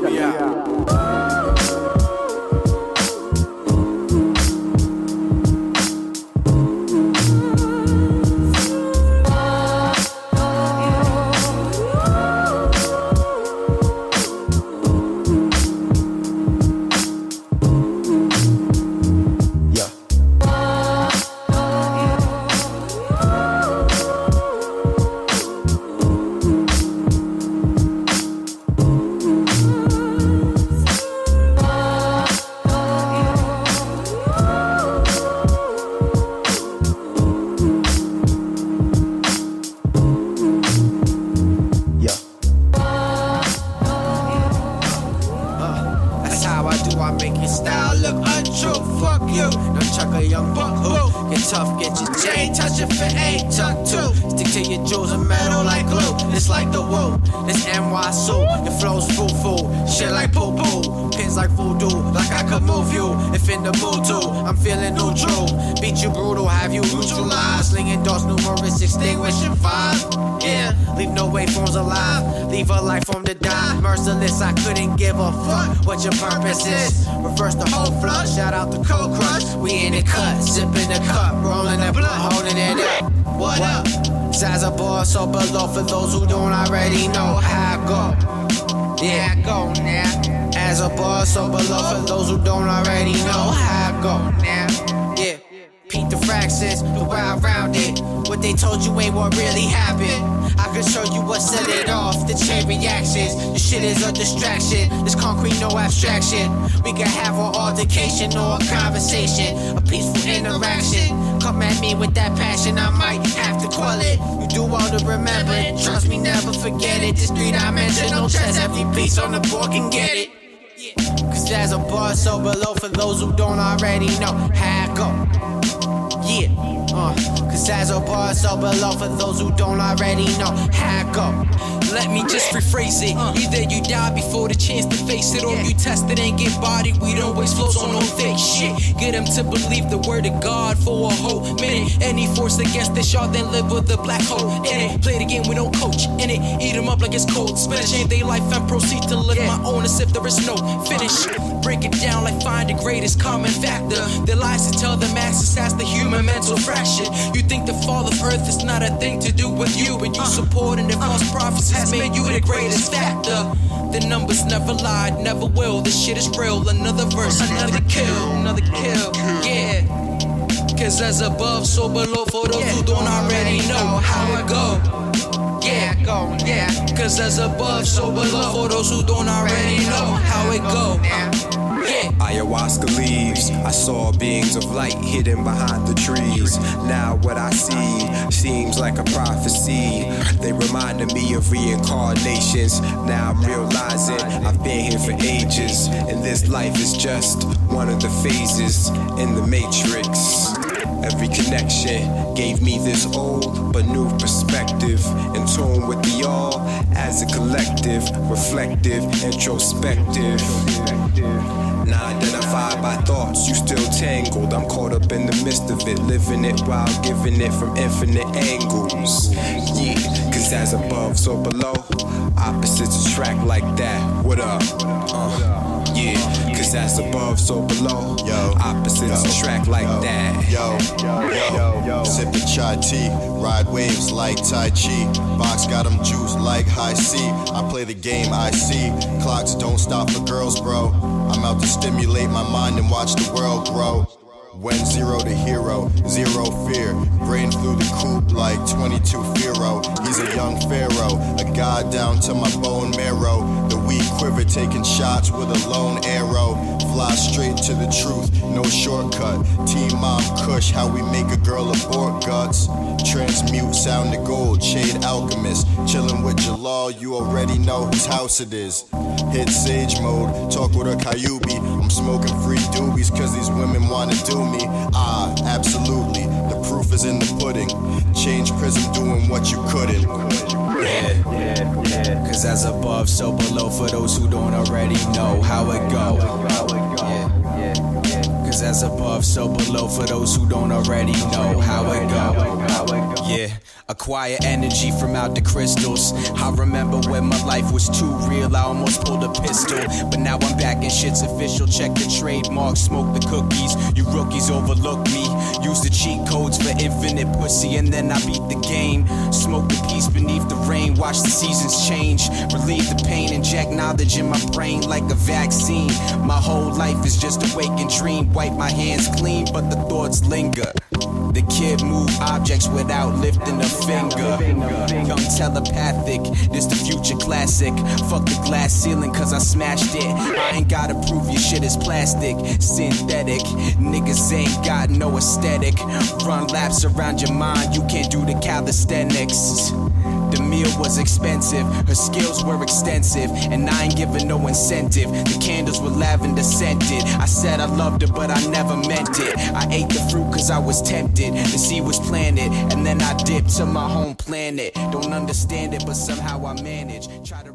Check me out. Look untrue. Fuck you. No chuck a young buck who get tough, get your chain, touch it for eight, tuck two. Stick to your jewels and metal like glue. It's like the woo. This NY suit. It flows foo foo. Shit like poo poo. Pins like voodoo. Like I could move you. If in the mood to, I'm feeling neutral. Beat you brutal. Have you neutralized? Slinging doors, numerous extinguishing fire. Yeah, leave no waveforms alive. Leave a life form to die. Merciless, I couldn't give a fuck what your purpose is. Reverse the whole flush. Shout out the cold crush. We in the cut, sipping the cup, rolling the blunt, holding it up. What up? Size a bar so below for those who don't already know how I go. Yeah, I go now. As a bar so below for those who don't already know how I go now. Yeah. Pete the fractions, the way told you ain't what really happened. I can show you what set it off, the chain reactions. Your shit is a distraction. This concrete, no abstraction. We can have an altercation or a conversation, a peaceful interaction. Come at me with that passion, I might have to quell it. You do all to remember it. Trust me, never forget it. This three dimensional chess, every piece on the board can get it. Cause there's a bar so below for those who don't already know how I go. Yeah, uh, there's a bar so below for those who don't already know Hack up. Let me just rephrase it. Uh. Either you die before the chance to face it, or you test it and get bodied. We don't waste flows on no fake shit. Get them to believe the word of God for a whole minute. Any force against this, y'all then live with a black hole in it. Play the game, we don't coach in it. Eat them up like it's cold. Spend change their life and proceed to live my own as if there is no finish. Break it down like find the greatest common factor. The lies to tell the masses has the human mental fraction. You think the fall of earth is not a thing to do with you, but you supporting the false prophets has made you the greatest factor. The numbers never lied, never will. This shit is real. Another verse, another kill, another kill. Yeah. Cause as above, so below for those who don't already know how it go. Yeah, go, yeah. Cause as above, so below for those who don't already know how it go. Yeah. Ayahuasca leaves. I saw beings of light hidden behind the trees. Now what I see seems like a prophecy. They reminded me of reincarnations. Now I'm realizing I've been here for ages. And this life is just one of the phases in the matrix. Every connection gave me this old but new perspective. In tune with the all as a collective, reflective, introspective. Not identified by thoughts, you still tangled. I'm caught up in the midst of it, living it while giving it from infinite angles. Yeah, cause as above, so below. Opposites attract like that. What up? Uh, yeah, as above, so below. Yo, Opposites yo, attract like yo, that. Yo, yo, yo, yo. Sipping chai tea, ride waves like Tai Chi. Box got 'em juice like Hi-C. I play the game I see. Clocks don't stop for girls, bro. I'm out to stimulate my mind and watch the world grow. Went zero to hero, zero fear. Brain through the coop like 22 Firo. He's a young pharaoh, a god down to my bone marrow. The weak quiver taking shots with a lone arrow. Fly straight to the truth, no shortcut. Team Mom Kush, how we make a girl abort guts. Transmute sound to gold, shade alchemist. Chillin' with Jalal, you already know whose house it is. Hit sage mode, talk with a Kyubi. I'm smoking free doobies cause these women wanna do me. Ah, absolutely, the proof is in the pudding. Change prison doing what you couldn't. Yeah. yeah, Cause as above, so below for those who don't already know how it go. Yeah. As above, so below for those who don't already know how it go. Yeah. Acquire energy from out the crystals. I remember when my life was too real, I almost pulled a pistol. But now I'm back and shit's official. Check the trademark, smoke the cookies. You rookies overlook me. Use the cheat codes for infinite pussy, and then I beat the game. Smoke the watch the seasons change. Relieve the pain, inject knowledge in my brain like a vaccine. My whole life is just a waking dream. Wipe my hands clean, but the thoughts linger. The kid move objects without lifting a finger. Young telepathic, this the future classic. Fuck the glass ceiling, cause I smashed it. I ain't gotta prove your shit is plastic, synthetic. Niggas ain't got no aesthetic. Run laps around your mind, you can't do the calisthenics. The meal was expensive, her skills were extensive, and I ain't giving no incentive. The candles were lavender scented. I said I loved her, but I never meant it. I ate the fruit cause I was tempted. The seed was planted, and then I dipped to my home planet. Don't understand it, but somehow I managed. Try to